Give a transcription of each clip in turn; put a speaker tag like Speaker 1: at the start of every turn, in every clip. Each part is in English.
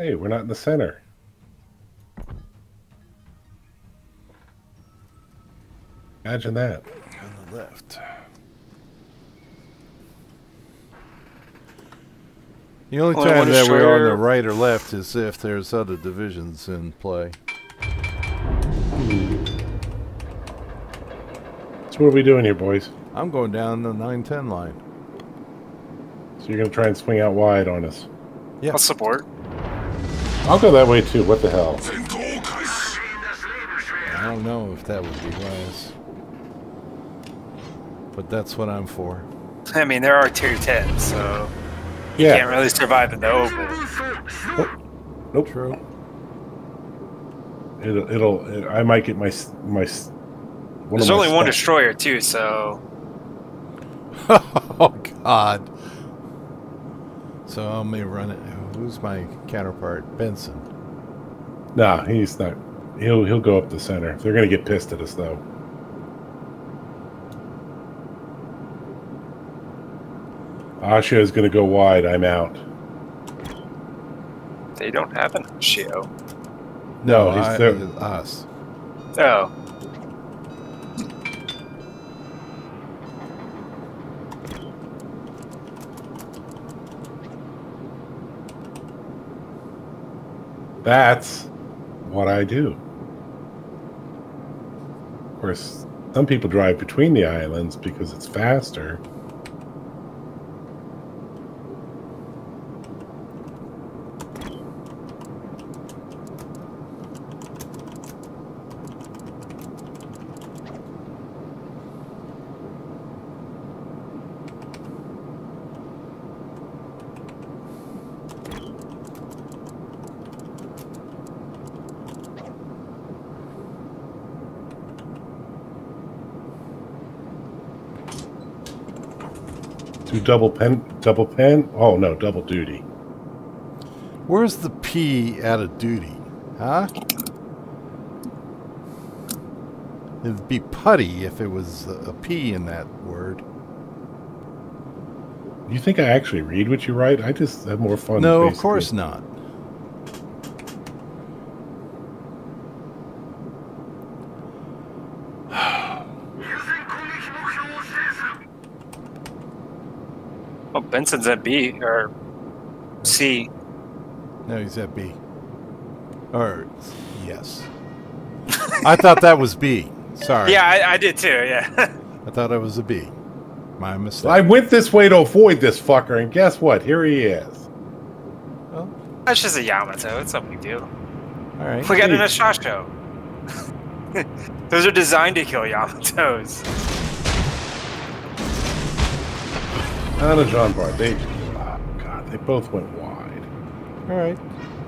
Speaker 1: Hey, we're not in the center. Imagine that.
Speaker 2: On the left. The only
Speaker 3: Only
Speaker 2: time that we're on the right or left is if there's other divisions in play.
Speaker 1: So what are we doing here, boys?
Speaker 2: I'm going down the 910 line.
Speaker 1: So you're gonna try and swing out wide on us.
Speaker 2: Yeah.
Speaker 3: I'll support.
Speaker 1: I'll go that way too. What the hell?
Speaker 2: I don't know if that would be wise. But that's what I'm for.
Speaker 3: I mean, there are tier 10, so you
Speaker 1: Yeah.
Speaker 3: can't really survive in the open.
Speaker 1: Oh, nope.
Speaker 2: True.
Speaker 1: It'll. It'll. I might get my my. One
Speaker 3: There's
Speaker 1: of my
Speaker 3: only one destroyer, too, so
Speaker 2: oh God. So I may run it. Who's my counterpart? Benson.
Speaker 1: Nah, he's not. He'll he'll go up the center. They're gonna get pissed at us though. Asha is gonna go wide. I'm out.
Speaker 3: they don't have an Asashio.
Speaker 1: No, he's
Speaker 2: I-
Speaker 1: there.
Speaker 2: us.
Speaker 3: Oh,
Speaker 1: That's what I do. Of course, some people drive between the islands because it's faster. Do double pen, double pen? Oh no, double duty.
Speaker 2: Where's the P out of duty? Huh? It'd be putty if it was a P in that word.
Speaker 1: You think I actually read what you write? I just have more fun.
Speaker 2: No, of course not.
Speaker 3: oh Benson's at B, or C.
Speaker 2: No, he's at B. Or, yes. I thought that was B. Sorry.
Speaker 3: Yeah, I, I did too, yeah.
Speaker 2: I thought it was a B. My mistake.
Speaker 1: I went this way to avoid this fucker, and guess what? Here he is.
Speaker 2: Well,
Speaker 3: That's just a Yamato, it's no big deal.
Speaker 2: all right.
Speaker 3: Look at it in a Asashio. Those are designed to kill Yamatos.
Speaker 1: Not a John Bart. They, oh ah, God, they both went wide.
Speaker 2: All right.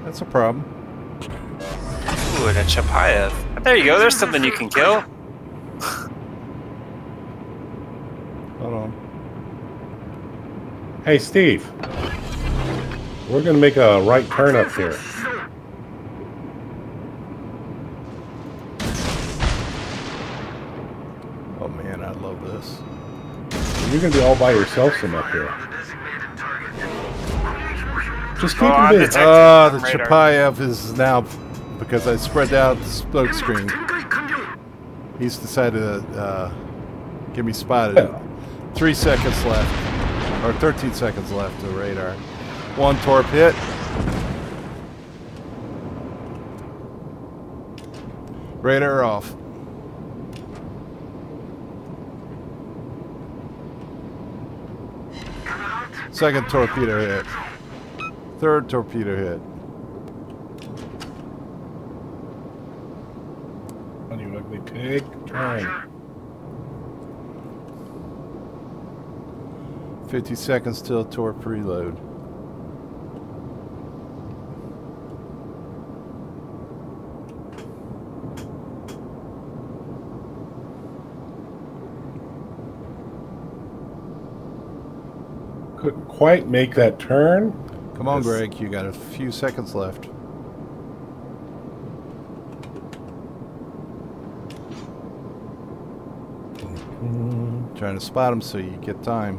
Speaker 2: That's a problem.
Speaker 3: Ooh, and a Chapayev. There you go, there's something you can kill.
Speaker 2: Hold on.
Speaker 1: Hey, Steve. We're gonna make a right turn up here.
Speaker 2: Oh man, I love this.
Speaker 1: You're gonna be all by yourself from up here. Just keep
Speaker 3: Oh,
Speaker 1: him busy.
Speaker 2: Ah, the
Speaker 3: on radar.
Speaker 2: Chapayev is now because I spread out the smoke screen. He's decided to uh, get me spotted.
Speaker 1: Yeah.
Speaker 2: Three seconds left, or 13 seconds left to radar. One torp hit. Radar off. Second torpedo hit. Third torpedo hit.
Speaker 1: On you ugly pig. Turn.
Speaker 2: 50 seconds till torp reload.
Speaker 1: Couldn't quite make that turn.
Speaker 2: Come on,
Speaker 1: Yes.
Speaker 2: Greg. You got a few seconds left. Trying to spot him so you get time.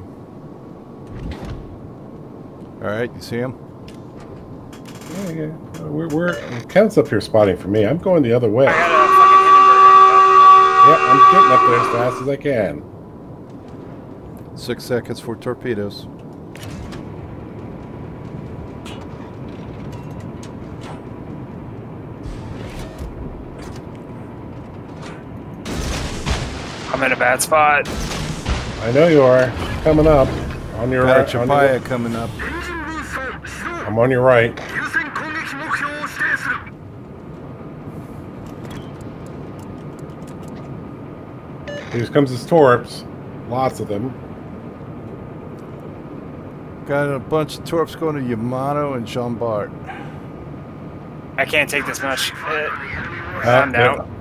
Speaker 2: All right, you see him?
Speaker 1: Yeah, yeah. Uh, We're, we're Kent's up here spotting for me. I'm going the other way.
Speaker 3: I
Speaker 1: Yeah,
Speaker 3: got a fucking Hindenburg.
Speaker 1: I'm getting up there as fast as I can.
Speaker 2: Six seconds for torpedoes.
Speaker 3: I'm in a bad spot.
Speaker 1: I know you are. Coming up. On your right. On your...
Speaker 2: coming up.
Speaker 1: I'm on your right. Here comes his torps. Lots of them.
Speaker 2: Got a bunch of torps going to Yamato and Jean Bart.
Speaker 3: I can't take this much. Uh,
Speaker 1: uh
Speaker 3: I'm down.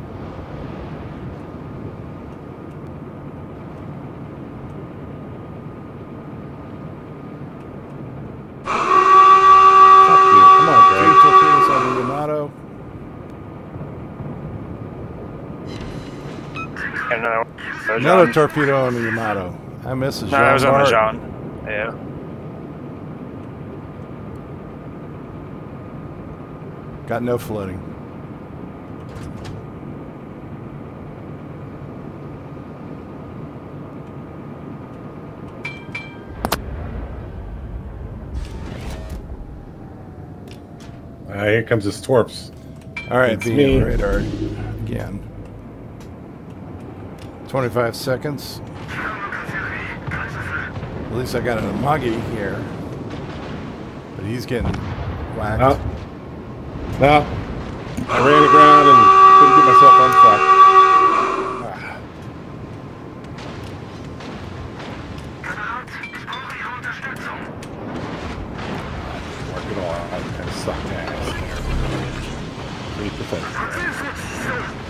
Speaker 3: Another John-
Speaker 2: torpedo on the Yamato. I miss a
Speaker 3: No,
Speaker 2: Jean
Speaker 3: that was on the John. Yeah.
Speaker 2: Got no floating.
Speaker 1: Uh, here comes his torps.
Speaker 2: All right,
Speaker 1: It's
Speaker 2: being
Speaker 1: me.
Speaker 2: radar again. 25 seconds. At least I got an Amagi here. But he's getting whacked.
Speaker 1: No. No. I ran aground and couldn't get myself unfucked. Work it all out. Kind of sucked ass there. Three percent.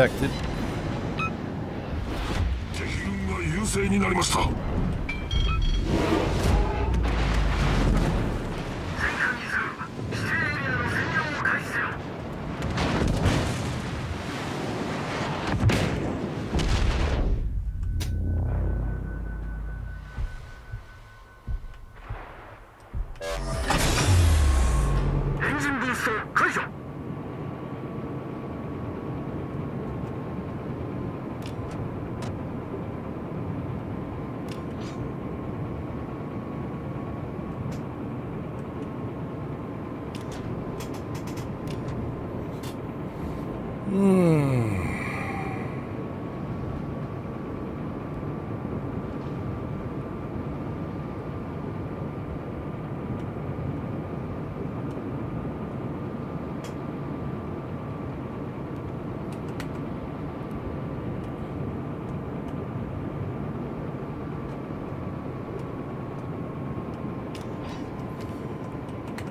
Speaker 2: Protected.
Speaker 4: 敵軍が優勢になりました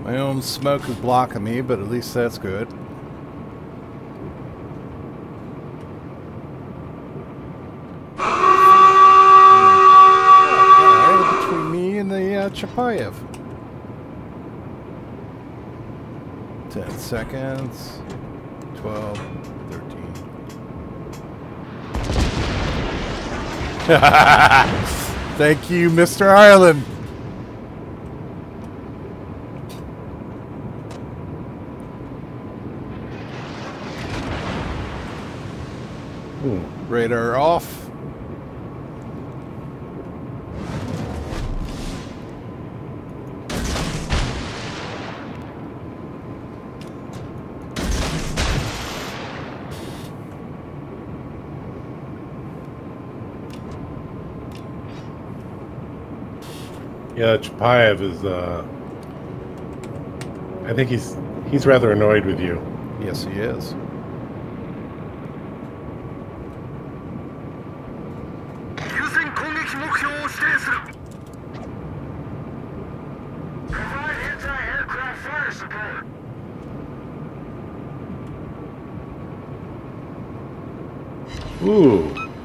Speaker 2: My own smoke is blocking me, but at least that's good. Between me and the uh, Chapayev. 10 seconds. 12, 13. Thank you, Mr. Ireland. Radar off.
Speaker 1: Yeah, Chapayev is. Uh, I think he's he's rather annoyed with you.
Speaker 2: Yes, he is.
Speaker 1: Ooh,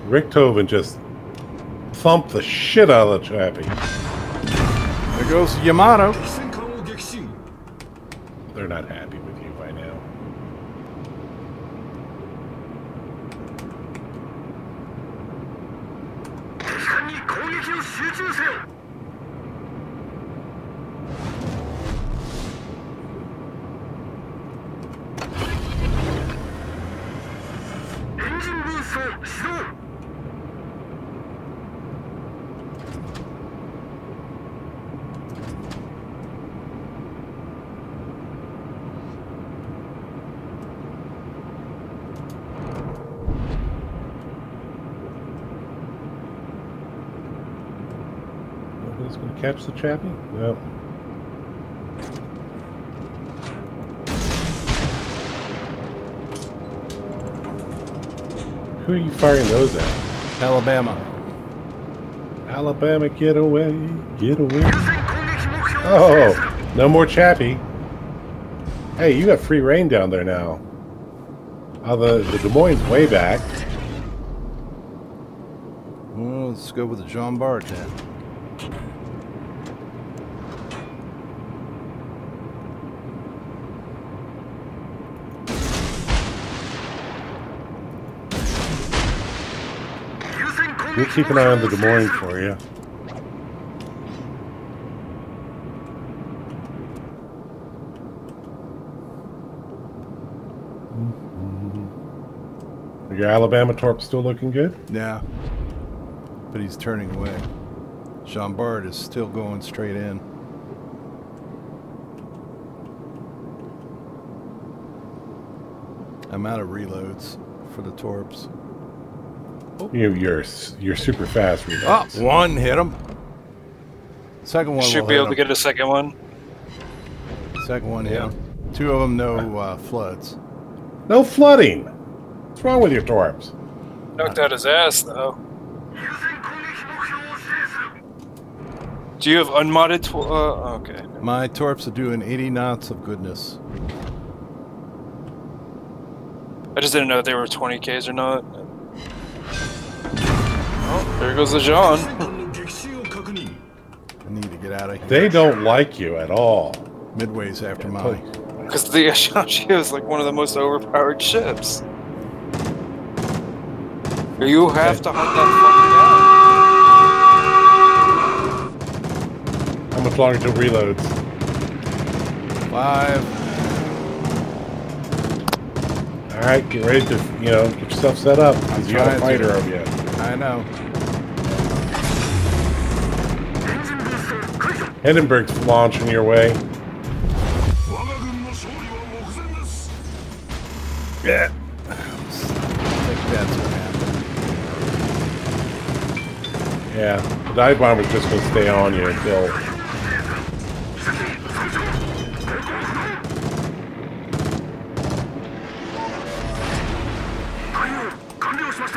Speaker 1: Richtoven just thumped the shit out of the chappy.
Speaker 2: There goes Yamato.
Speaker 1: They're not happy with you by now. catch the chappy? No. Who are you firing those at?
Speaker 2: Alabama.
Speaker 1: Alabama, get away, get away. Oh, no more Chappy. Hey, you got free reign down there now. Oh, the, the Des Moines way back.
Speaker 2: Well, let's go with the John Bart then.
Speaker 1: We'll keep an eye on the Des Moines for you. Mm-hmm. Your Alabama torp still looking good?
Speaker 2: Yeah. But he's turning away. Jean Bart is still going straight in. I'm out of reloads for the torps.
Speaker 1: You, you're you're super fast.
Speaker 2: One Oh,
Speaker 1: ah,
Speaker 2: one hit him. Second one
Speaker 3: should be able to get a second one.
Speaker 2: Second one
Speaker 1: yeah.
Speaker 2: hit him. Two of them no uh, floods.
Speaker 1: No flooding. What's wrong with your torps?
Speaker 3: Knocked out his ass though. Do you have unmodded? Uh, oh, okay.
Speaker 2: My torps are doing 80 knots of goodness.
Speaker 3: I just didn't know if they were 20ks or not. There goes the John.
Speaker 2: I need to get out of here.
Speaker 1: They don't like you at all.
Speaker 2: Midway's after yeah, mine.
Speaker 3: Because the Asashio is like one of the most overpowered ships. You have okay. to hunt that fucker down.
Speaker 1: How much longer to reloads?
Speaker 2: Five.
Speaker 1: All right, get ready to you know get yourself set up. Because you got a fighter of you.
Speaker 2: I know.
Speaker 1: Hindenburg's launching your way. Yeah. Yeah, the dive bomber's just gonna stay on you until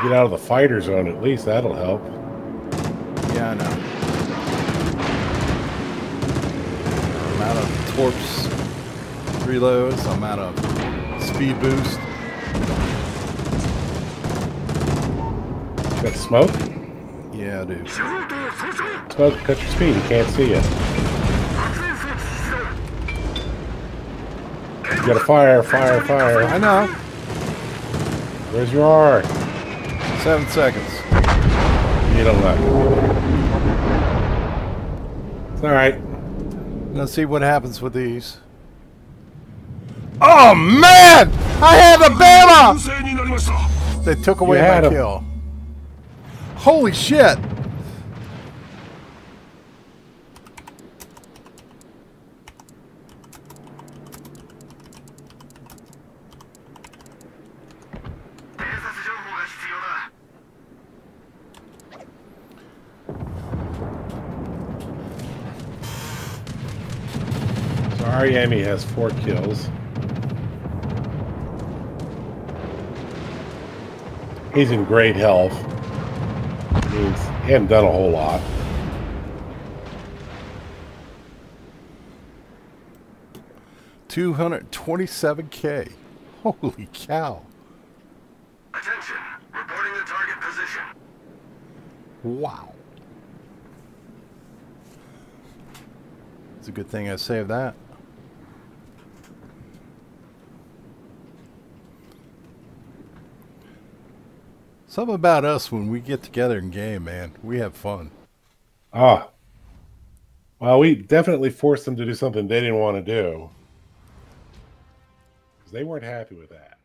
Speaker 1: get out of the fighter zone at least, that'll help.
Speaker 2: torps reloads. I'm out of speed boost.
Speaker 1: Got smoke?
Speaker 2: Yeah, I do.
Speaker 1: Smoke, cut your speed. He can't see you.
Speaker 4: You Got
Speaker 1: a fire, fire, fire.
Speaker 2: I know.
Speaker 1: Where's your R?
Speaker 2: Seven seconds.
Speaker 1: You don't know. It's alright.
Speaker 2: Let's see what happens with these. Oh man! I had a Bama! They took away my kill. Holy shit!
Speaker 1: So has four kills. He's in great health. Means he hadn't done a whole lot.
Speaker 2: Two hundred twenty-seven K. Holy cow.
Speaker 4: Attention reporting a
Speaker 2: Wow. It's a good thing I saved that. Something about us when we get together in game, man. We have fun.
Speaker 1: Ah. Well, we definitely forced them to do something they didn't want to do. Because they weren't happy with that.